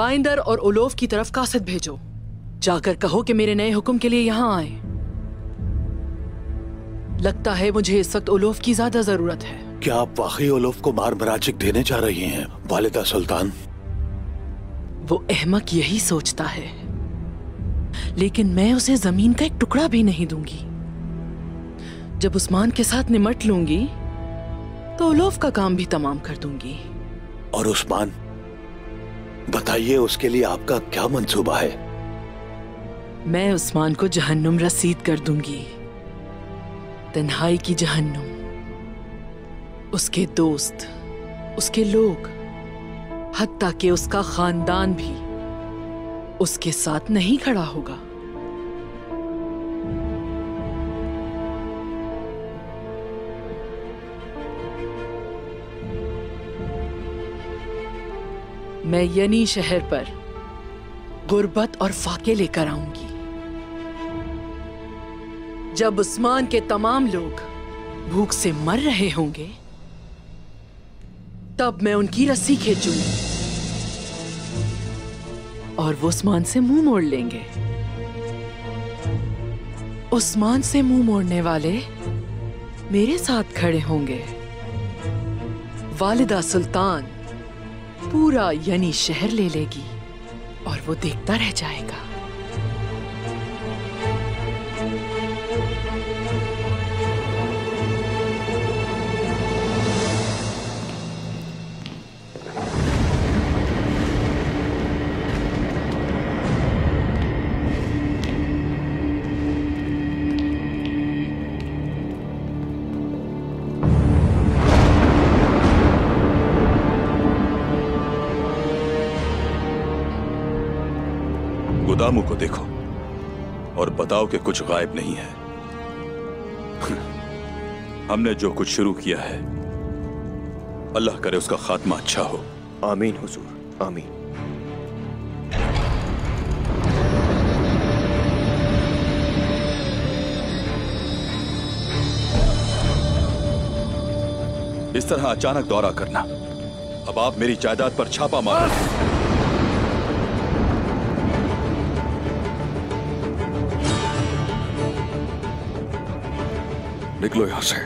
बाइंदर और उलोफ की तरफ़ कासिद भेजो। जाकर कहो कि मेरे नए हुक्म के लिए यहाँ आए। लगता है मुझे इस वक्त उलोफ की ज़्यादा ज़रूरत है। क्या आप वाकई ओलोफ को मार मराचिक देने जा रही हैं वालिदा सुल्तान? वो अहमक यही सोचता है। लेकिन मैं उसे ज़मीन का एक टुकड़ा भी नहीं दूँगी। जब उस्मान के साथ निमट लूँगी तो उलोफ का काम भी तमाम कर दूँगी। और उस्मान? बताइए, उसके लिए आपका क्या मंसूबा है? मैं उस्मान को जहन्नुम रसीद कर दूँगी। तन्हाई की जहन्नुम। उसके दोस्त, उसके लोग, हत्ता के उसका खानदान भी उसके साथ नहीं खड़ा होगा। मैं यनी शहर पर गुर्बत और फाके लेकर आऊँगी। जब उस्मान के तमाम लोग भूख से मर रहे होंगे, तब मैं उनकी रस्सी खींचूँगी और वो उस्मान से मुँह मोड़ लेंगे। उस्मान से मुँह मोड़ने वाले मेरे साथ खड़े होंगे। वालिदा सुल्तान पूरा यानी शहर ले लेगी और वो देखता रह जाएगा। बताओ कि कुछ गायब नहीं है। हमने जो कुछ शुरू किया है अल्लाह करे उसका खात्मा अच्छा हो। आमीन हुजूर आमीन। इस तरह अचानक दौरा करना। अब आप मेरी जायदाद पर छापा मार। निकलो यहाँ से।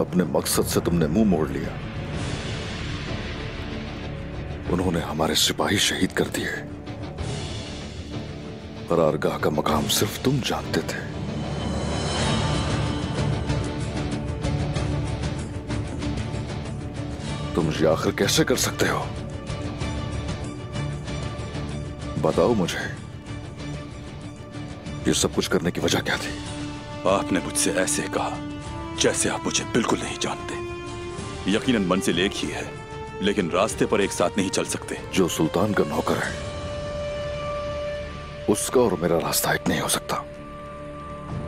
अपने मकसद से तुमने मुँह मोड़ लिया। उन्होंने हमारे सिपाही शहीद कर दिए। करारगाह का मकाम सिर्फ़ तुम जानते थे। ये आखिर कैसे कर सकते हो? बताओ मुझे। ये सब कुछ करने की वजह क्या थी? आपने मुझसे ऐसे कहा जैसे आप मुझे बिल्कुल नहीं जानते। यकीनन मंजिल एक ही है लेकिन रास्ते पर एक साथ नहीं चल सकते। जो सुल्तान का नौकर है उसका और मेरा रास्ता एक नहीं हो सकता।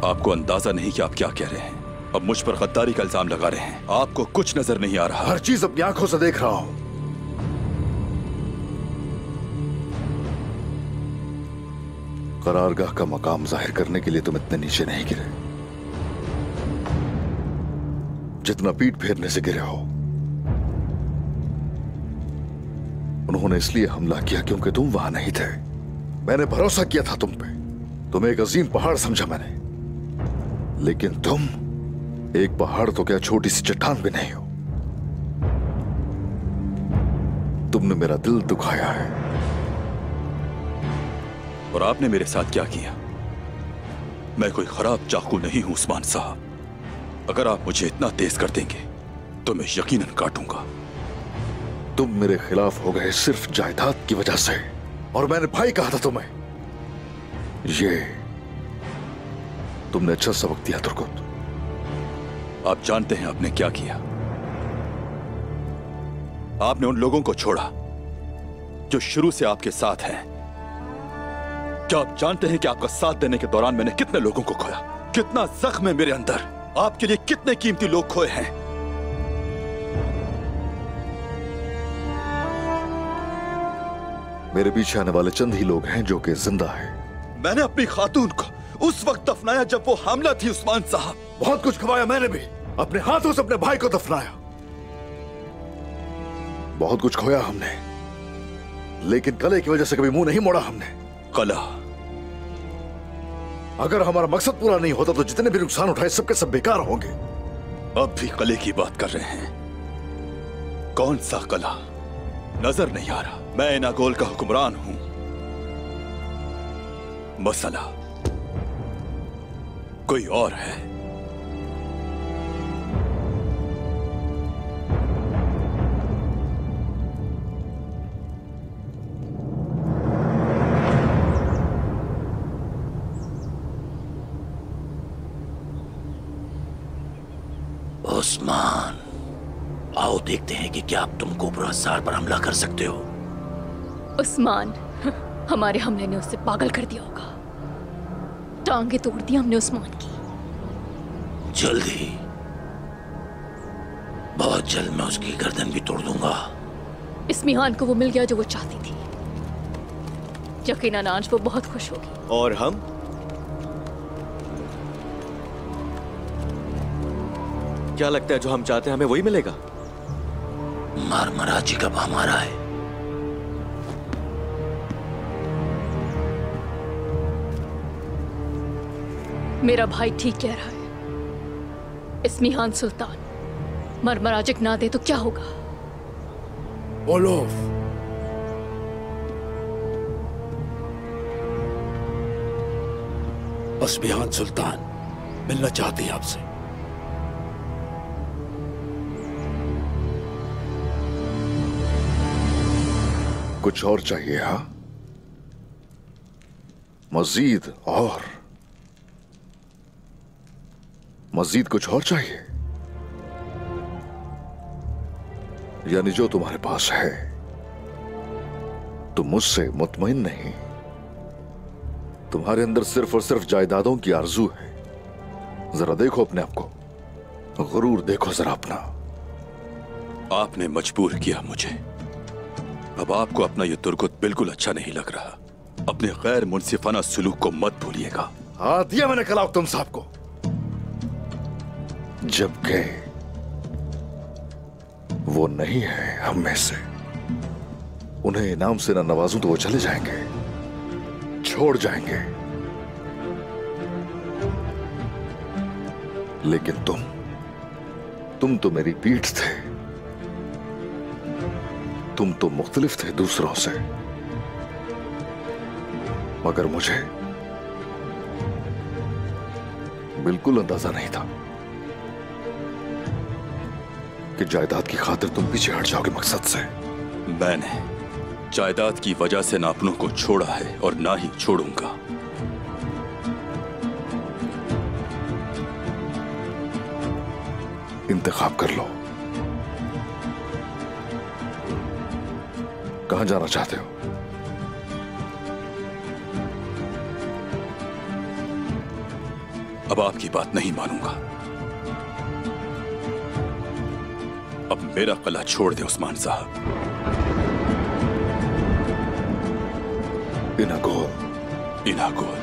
आपको अंदाज़ा नहीं कि आप क्या कह रहे हैं। अब मुझ पर गद्दारी का इल्ज़ाम लगा रहे हैं। आपको कुछ नज़र नहीं आ रहा। हर चीज़ अपनी आँखों से देख रहा हूँ। करारगाह का मकाम ज़ाहिर करने के लिए तुम इतने नीचे नहीं गिरे। जितना पीठ फेरने से गिरे हो। उन्होंने इसलिए हमला किया क्योंकि तुम वहाँ नहीं थे। मैंने भरोसा किया था तुम पे। तुम एक अजीम पहाड़ समझा मैंने। लेकिन तुम एक पहाड़ तो क्या छोटी सी चट्टान भी नहीं हो? तुमने मेरा दिल दुखाया है। और आपने मेरे साथ क्या किया? मैं कोई खराब चाकू नहीं हूँ उस्मान साहब। अगर आप मुझे इतना तेज कर देंगे तो मैं यकीनन काटूँगा। तुम मेरे खिलाफ हो गए सिर्फ़ जायदाद की वजह से और मैंने भाई कहा था तुम्हें। ये तुमने अच्छा सबक दिया तुर्कुत आप जानते हैं आपने क्या किया। आपने उन लोगों को छोड़ा जो शुरू से आपके साथ हैं। क्या आप जानते हैं कि आपका साथ देने के दौरान मैंने कितने लोगों को खोया? कितना जख्म है मेरे अंदर? आपके लिए कितने कीमती लोग खोए हैं? मेरे पीछे आने वाले चंद ही लोग हैं जो कि ज़िंदा हैं। मैंने अपनी खातून को उस वक्त दफनाया जब वो हमला थी उस्मान साहब। बहुत कुछ खवाया मैंने भी। अपने हाथों से अपने भाई को दफनाया। बहुत कुछ खोया हमने। लेकिन कले की वजह से कभी मुँह नहीं मोड़ा हमने। कला। अगर हमारा मकसद पूरा नहीं होता तो जितने भी नुकसान उठाए सबके सब बेकार होंगे। अब भी कले की बात कर रहे हैं। कौन सा कला? नज़र नहीं आ रहा। मैं नागोल का हुक्मरान हूँ। मसला। कोई और है? उस्मान आओ देखते हैं कि क्या आप तुम कोबरा सार पर हमला कर सकते हो। उस्मान हमारे हमले ने उसे पागल कर दिया होगा। टांगे तोड़ दी हमने उस्मान की। जल्दी। बहुत जल्द मैं उसकी गर्दन भी तोड़ दूँगा। इस मिहान को वो मिल गया जो वो चाहती थी। यकीनन आज वो बहुत खुश होगी। और हम? क्या लगता है जो हम चाहते हैं हमें वही मिलेगा? मारमराजी कब हमारा है? मेरा भाई ठीक कह रहा है। इस मिहान सुल्तान मरमराजिक ना दे तो क्या होगा? बोलो। बसबिहान सुल्तान मिलना चाहती है आपसे। कुछ और चाहिए हा? मजीद और। मजीद कुछ और चाहिए? यानी जो तुम्हारे पास है। तुम मुझसे मुतमिन नहीं। तुम्हारे अंदर सिर्फ़ और सिर्फ़ जायदादों की आरज़ू है। जरा देखो अपने आप को। गुरूर देखो जरा अपना। आपने मजबूर किया मुझे। अब आपको अपना यह दुर्गुत बिल्कुल अच्छा नहीं लग रहा। अपने गैर मुनसिफाना सुलूक को मत भूलिएगा। हाँ दिया मैंने कलाव तुम साहब को। जबकि वो नहीं है हम में से। उन्हें इनाम से ना नवाजूं तो वो चले जाएँगे, छोड़ जाएँगे। लेकिन तुम तुम तो मेरी पीठ थे। तुम तो मुख्तलिफ़ थे दूसरों से। मगर मुझे बिल्कुल अंदाज़ा नहीं था। कि जायदाद की खातिर तुम पीछे हट जाओगे मकसद से। मैंने जायदाद की वजह से ना अपनों को छोड़ा है और ना ही छोड़ूँगा। इंतखाब कर लो। कहाँ जाना चाहते हो? अब आपकी बात नहीं मानूँगा। मेरा कला छोड़ दे उस्मान साहब। इन गोल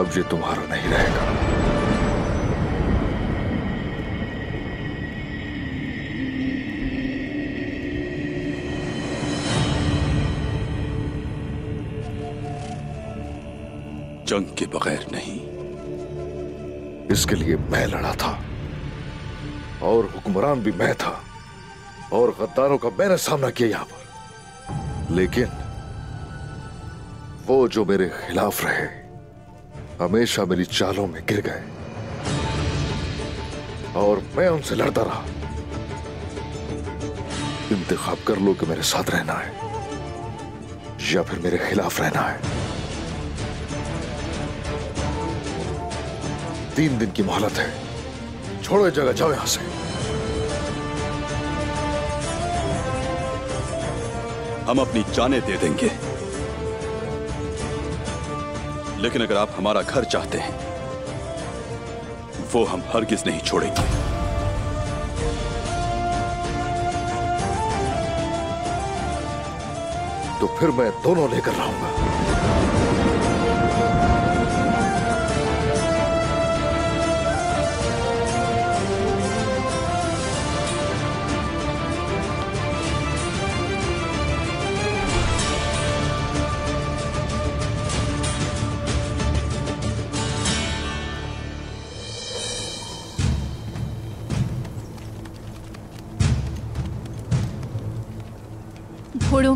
अब ये तुम्हारा नहीं रहेगा। जंग के बगैर नहीं। इसके लिए मैं लड़ा था। और हुक्मरान भी मैं था। और गद्दारों का मैंने सामना किया यहाँ पर। लेकिन वो जो मेरे खिलाफ रहे, हमेशा मेरी चालों में गिर गए। और मैं उनसे लड़ता रहा। इंतखाब कर लो कि मेरे साथ रहना है, या फिर मेरे खिलाफ रहना है। तीन दिन की मोहलत है। छोड़ो जगह जाओ यहाँ से। हम अपनी जाने दे देंगे। लेकिन अगर आप हमारा घर चाहते हैं वो हम हरगिज नहीं छोड़ेंगे। तो फिर मैं दोनों लेकर रहूँगा।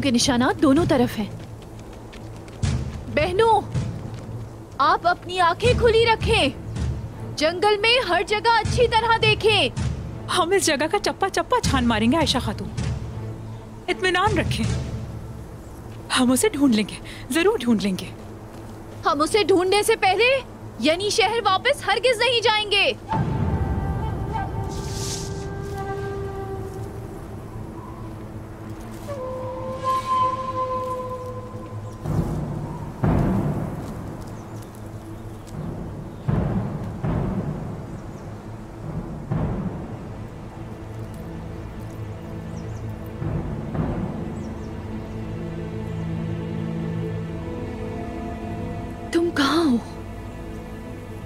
के निशानात दोनों तरफ़ हैं। बहनों आप अपनी आँखें खुली रखें। जंगल में हर जगह अच्छी तरह देखें। हम इस जगह का चप्पा चप्पा छान मारेंगे आयशा खातून। इतमान रखें। हम उसे ढूंढ लेंगे ज़रूर ढूंढ लेंगे। हम उसे ढूँढने से पहले यानी शहर वापस हरगिज नहीं जाएँगे।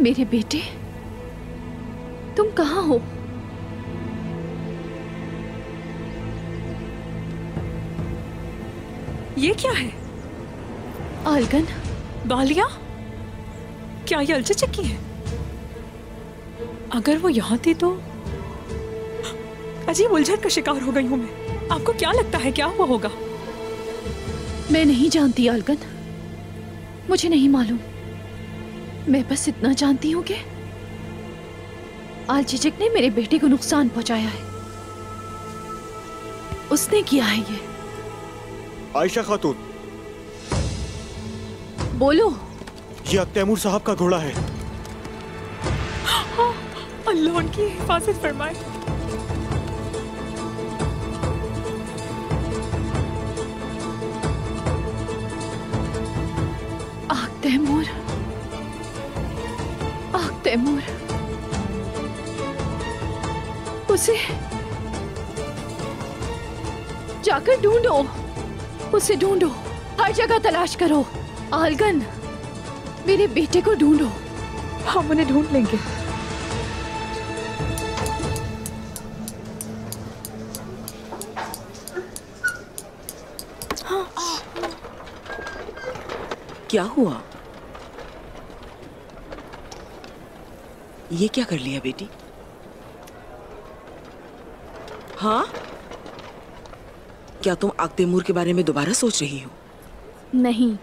मेरे बेटे तुम कहाँ हो? ये क्या है? आलगन। बालिया? क्या ये अलचे चक्की है? अगर वो यहाँ थी तो अजीब उलझन का शिकार हो गई हूँ मैं। आपको क्या लगता है क्या हुआ होगा? मैं नहीं जानती आलगन। मुझे नहीं मालूम। मैं बस इतना जानती हूँ कि आलचिचक ने मेरे बेटे को नुकसान पहुँचाया है। उसने किया है ये। आयशा खातून। बोलो। ये तैमूर साहब का घोड़ा है अल्लाह उनकी हिफाजत फरमाए। आग तैमूर तैमूर उसे जाकर ढूंढो। उसे ढूंढो। हर जगह तलाश करो। आलगन, मेरे बेटे को ढूंढो। हम उन्हें ढूंढ लेंगे। क्या हुआ? ये क्या कर लिया बेटी? हाँ? क्या तुम आगतेमूर के बारे में दोबारा सोच रही हो? नहीं।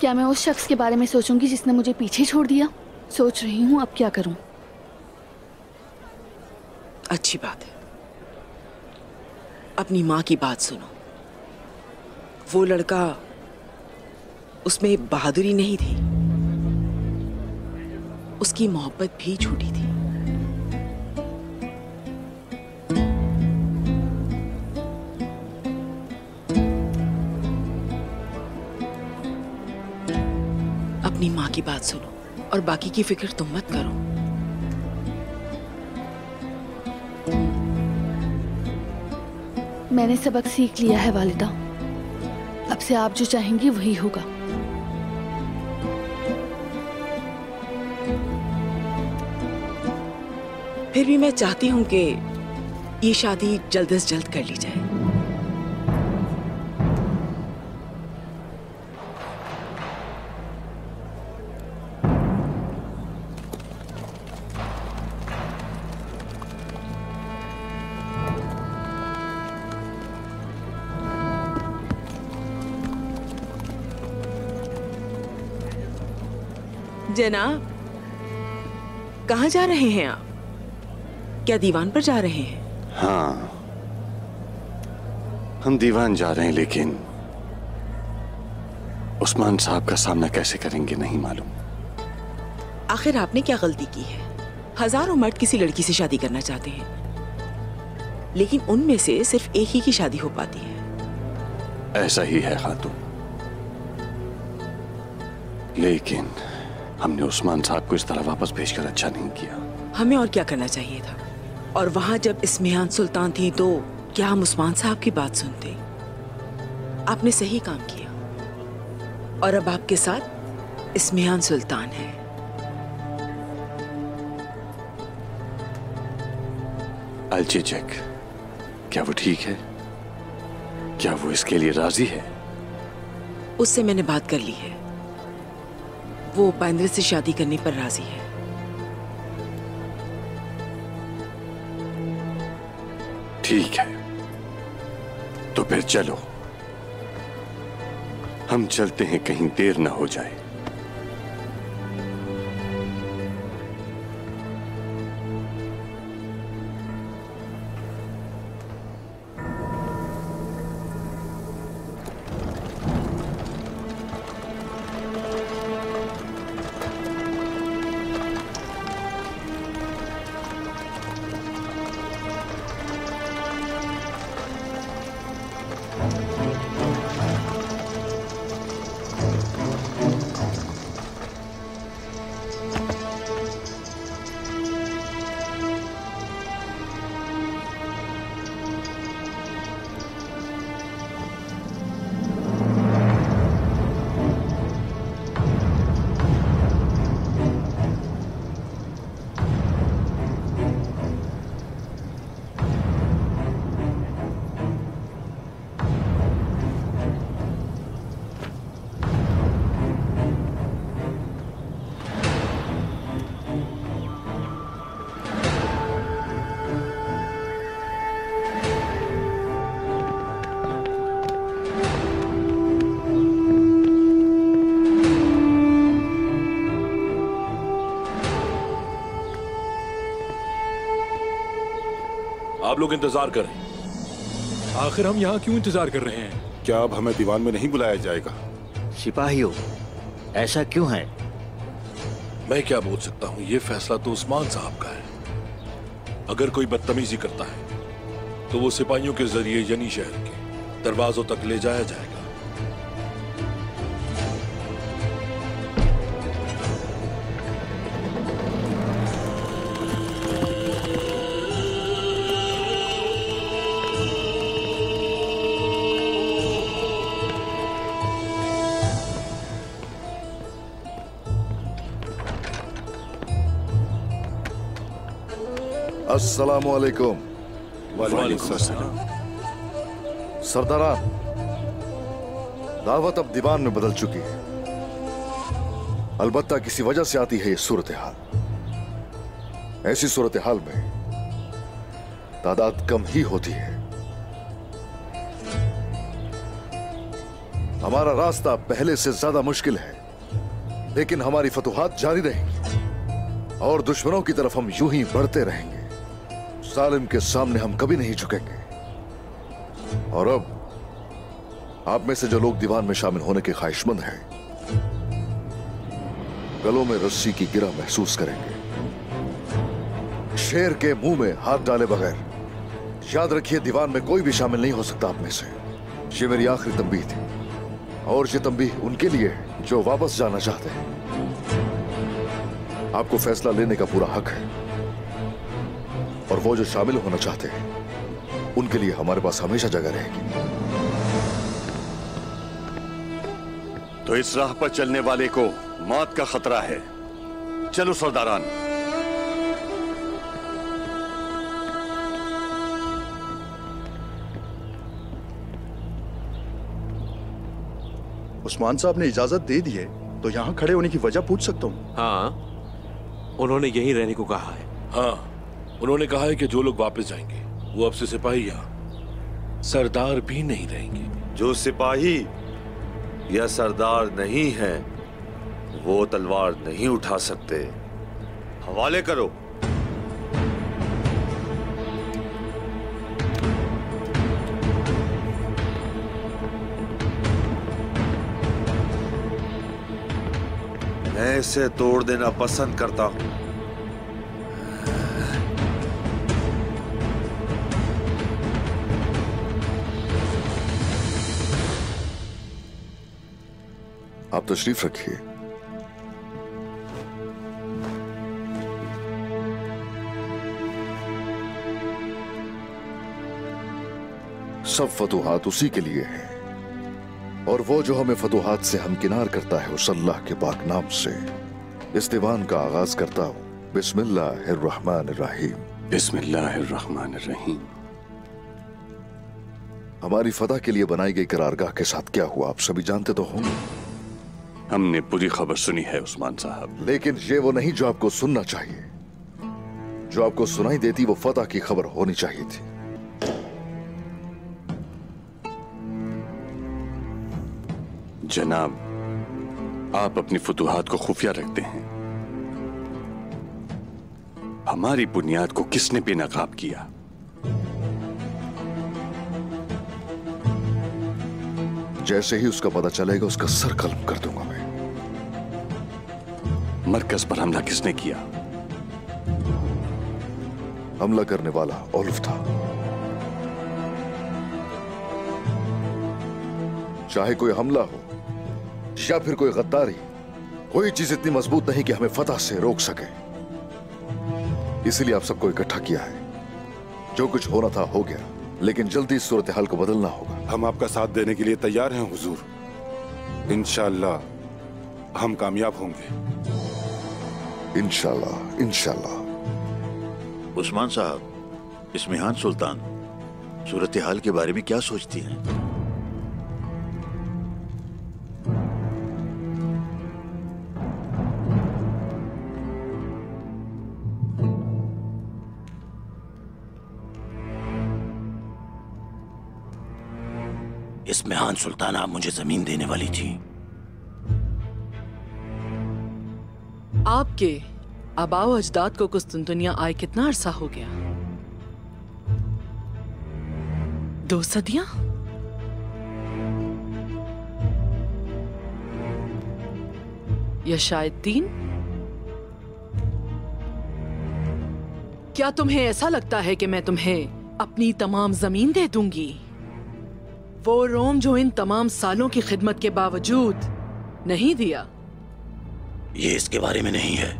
क्या मैं उस शख्स के बारे में सोचूँगी जिसने मुझे पीछे छोड़ दिया? सोच रही हूँ अब क्या करूँ? अच्छी बात है। अपनी माँ की बात सुनो। वो लड़का उसमें बहादुरी नहीं थी। उसकी मोहब्बत भी झूठी थी। अपनी माँ की बात सुनो और बाकी की फ़िक्र तुम मत करो। मैंने सबक सीख लिया है, वालिदा। अब से आप जो चाहेंगी वही होगा। फिर भी मैं चाहती हूँ कि ये शादी जल्द से जल्द कर ली जाए। जनाब, कहाँ जा रहे हैं आप? क्या दीवान पर जा रहे हैं? हाँ। हम दीवान जा रहे हैं लेकिन उस्मान साहब का सामना कैसे करेंगे नहीं मालूम। आखिर आपने क्या गलती की है? हज़ारों मर्द किसी लड़की से शादी करना चाहते हैं। लेकिन उनमें से सिर्फ़ एक ही की शादी हो पाती है। ऐसा ही है खातून। लेकिन हमने उस्मान साहब को इस तरह वापस भेजकर अच्छा नहीं किया। हमें और क्या करना चाहिए था? और वहाँ जब इस्मिहान सुल्तान थी तो क्या हम उस्मान साहब की बात सुनते? आपने सही काम किया। और अब आपके साथ इस्मियान सुल्तान है। अलची चेक क्या वो ठीक है? क्या वो इसके लिए राज़ी है? उससे मैंने बात कर ली है। वो उपायंद्र से शादी करने पर राज़ी है। ठीक है। तो फिर चलो। हम चलते हैं कहीं देर ना हो जाए। आप लोग इंतज़ार करें। आखिर हम यहाँ क्यों इंतज़ार कर रहे हैं? क्या अब हमें दीवान में नहीं बुलाया जाएगा? सिपाहियों ऐसा क्यों है? मैं क्या बोल सकता हूँ? ये फैसला तो उस्मान साहब का है। अगर कोई बदतमीजी करता है तो वो सिपाहियों के ज़रिए यनी शहर के दरवाजों तक ले जाया जाएगा। अस्सलाम वालेकुम वालेकुम सरदारान दावत अब दीवान में बदल चुकी है। अलबत्ता किसी वजह से आती है ये सूरत हाल ऐसी सूरत हाल में तादाद कम ही होती है। हमारा रास्ता पहले से ज़्यादा मुश्किल है लेकिन हमारी फतुहात जारी रहेंगी और दुश्मनों की तरफ़ हम यूँ ही बढ़ते रहेंगे। सालिम के सामने हम कभी नहीं झुकेंगे। और अब, आप में से जो लोग दीवान में शामिल होने के ख्वाहिशमंद हैं, गलों में रस्सी की गिरा महसूस करेंगे। शेर के मुँह में हाथ डाले बगैर, याद रखिए दीवान में कोई भी शामिल नहीं हो सकता आप में से। ये मेरी आखिरी तंबी थी, और ये तंबी उनके लिए जो वापस जाना चाहते हैं। आपको फैसला लेने का पूरा हक है। और वो जो शामिल होना चाहते हैं उनके लिए हमारे पास हमेशा जगह रहेगी। तो इस राह पर चलने वाले को मौत का खतरा है। चलो सरदारान। उस्मान साहब ने इजाज़त दे दी है तो यहाँ खड़े होने की वजह पूछ सकता हूँ। हाँ उन्होंने यहीं रहने को कहा है। हाँ। उन्होंने कहा है कि जो लोग वापस जाएँगे, वो अब से सिपाही यहाँ सरदार भी नहीं रहेंगे। जो सिपाही या सरदार नहीं है, वो तलवार नहीं उठा सकते। हवाले करो। मैं इसे तोड़ देना पसंद करता हूँ। आप तशरीफ़ रखिए। सब फतुहात उसी के लिए हैं। और वो जो हमें फतुहात से हमकिनार करता है उस अल्लाह के पाक नाम से। इस दीवान का आगाज़ करता हूँ। बिस्मिल्लाहिर्रहमानिर्रहीम। बिस्मिल्लाहिर्रहमानिर्रहीम। हमारी फदा के लिए बनाई गई करारगाह के साथ क्या हुआ आप सभी जानते तो होंगे। हमने बुरी खबर सुनी है उस्मान साहब। लेकिन ये वो नहीं जो आपको सुनना चाहिए। जो आपको सुनाई देती वो फतह की खबर होनी चाहिए थी। जनाब आप अपनी फतूहात को खुफिया रखते हैं। हमारी बुनियाद को किसने बेनकाब किया? जैसे ही उसका पता चलेगा उसका सर कलम कर दूँगा मैं। मरकज पर हमला किसने किया? हमला करने वाला ओल्फ था। चाहे कोई हमला हो या फिर कोई गद्दारी कोई चीज़ इतनी मज़बूत नहीं कि हमें फतह से रोक सके। इसलिए आप सबको इकट्ठा किया है। जो कुछ होना था हो गया लेकिन जल्दी इस सूरत हाल को बदलना होगा। हम आपका साथ देने के लिए तैयार हैं हुजूर। इंशाल्लाह हम कामयाब होंगे। इंशाल्लाह इंशाल्लाह उस्मान साहब इस्मिहान सुल्तान सूरत हाल के बारे में क्या सोचती हैं? इस्मिहान सुल्ताना मुझे ज़मीन देने वाली थी। आपके आबाओ अजदाद को कुस्तुनतुनिया आए कितना अरसा हो गया? दो सदियाँ? या शायद तीन? क्या तुम्हें ऐसा लगता है कि मैं तुम्हें अपनी तमाम ज़मीन दे दूँगी? वो रोम जो इन तमाम सालों की खिदमत के बावजूद नहीं दिया। ये इसके बारे में नहीं है।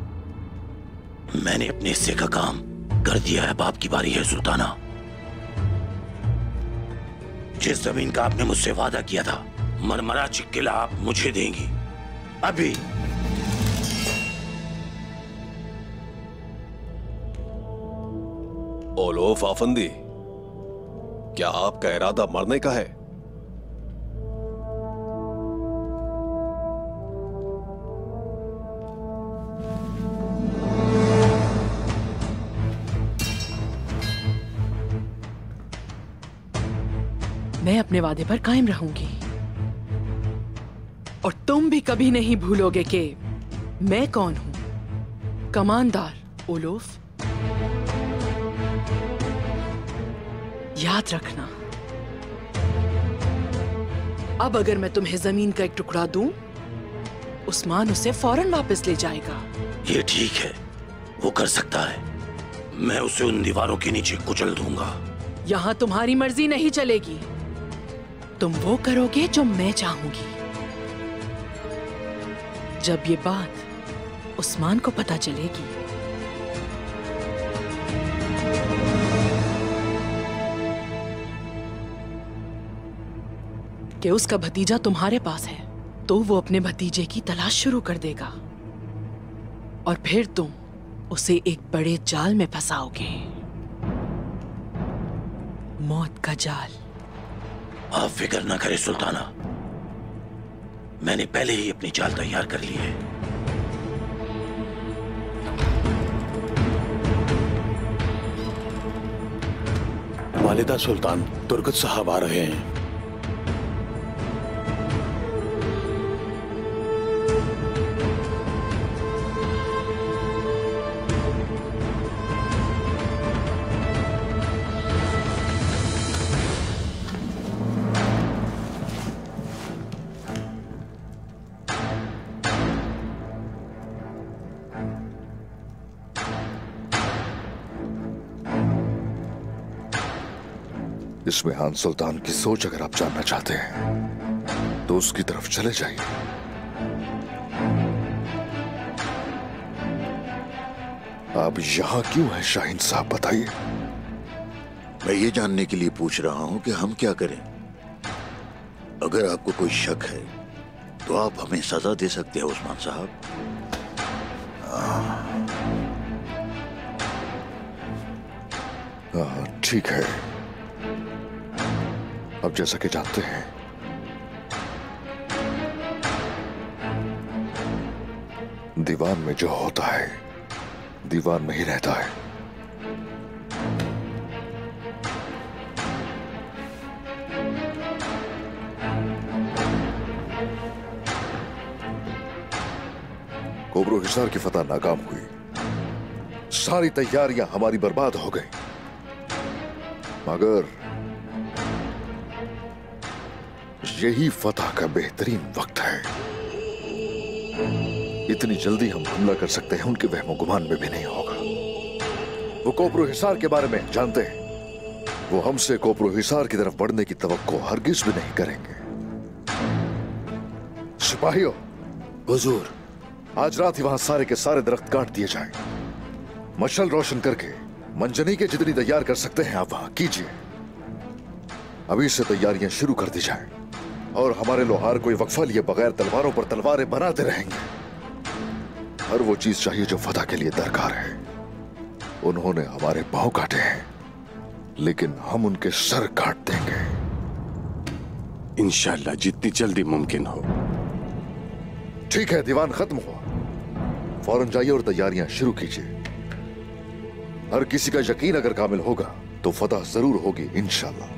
मैंने अपने हिस्से का काम कर दिया है, बाप की बारी है, सुल्ताना। जिस ज़मीन का आपने मुझसे वादा किया था, मरमरा चिक्किला आप मुझे देंगी। अभी। ओलोफ आफंदी, क्या आपका इरादा मरने का है? मैं अपने वादे पर कायम रहूँगी। और तुम भी कभी नहीं भूलोगे कि मैं कौन हूँ? कमानदार ओलोफ याद रखना। अब अगर मैं तुम्हें ज़मीन का एक टुकड़ा दूँ, उस्मान उसे फ़ौरन वापस ले जाएगा। ये ठीक है। वो कर सकता है। मैं उसे उन दीवारों के नीचे कुचल दूँगा। यहाँ तुम्हारी मर्ज़ी नहीं चलेगी। तुम वो करोगे जो मैं चाहूँगी। जब ये बात उस्मान को पता चलेगी। कि उसका भतीजा तुम्हारे पास है तो वो अपने भतीजे की तलाश शुरू कर देगा। और फिर तुम उसे एक बड़े जाल में फंसाओगे। मौत का जाल। आप फ़िक्र ना करें, सुल्ताना। मैंने पहले ही अपनी चाल तैयार कर ली है। वालिदा सुल्तान तुर्गत साहब आ रहे हैं। इसमें हान सुल्तान की सोच अगर आप जानना चाहते हैं तो उसकी तरफ़ चले जाइए। आप यहाँ क्यों हैं शाहीन साहब बताइए। मैं ये जानने के लिए पूछ रहा हूँ कि हम क्या करें। अगर आपको कोई शक है तो आप हमें सजा दे सकते हैं उस्मान साहब। हाँ, ठीक है। अब जैसा कि जानते हैं। दीवान में जो होता है, दीवान में ही रहता है। कोबरो हिसार की फतह नाकाम हुई। सारी तैयारियाँ हमारी बर्बाद हो गई। मगर यही फतह का बेहतरीन वक्त है। इतनी जल्दी हम हमला कर सकते हैं, उनके वहमो गुमान में भी नहीं होगा। वो कोपरू हिसार के बारे में जानते हैं। वो हमसे कोपरू हिसार की तरफ़ बढ़ने की तवक्को हरगिज भी नहीं करेंगे। सिपाहियों, हुजूर, आज रात ही वहाँ सारे के सारे दरख्त काट दिए जाएँ। मशल रोशन करके मंजनी के जितनी तैयार कर सकते हैं, आप वहाँ कीजिए। अभी से तैयारियाँ शुरू कर दी जाएँ। और हमारे लोहार कोई वक्फा लिए बगैर तलवारों पर तलवारें बनाते रहेंगे। हर वो चीज़ चाहिए जो फतह के लिए दरकार है। उन्होंने हमारे पाँव काटे हैं लेकिन हम उनके सर काट देंगे। इंशाल्लाह जितनी जल्दी मुमकिन हो। ठीक है दीवान खत्म हुआ। फ़ौरन जाइए और तैयारियाँ शुरू कीजिए। हर किसी का यकीन अगर कामिल होगा तो फतह ज़रूर होगी इंशाल्लाह।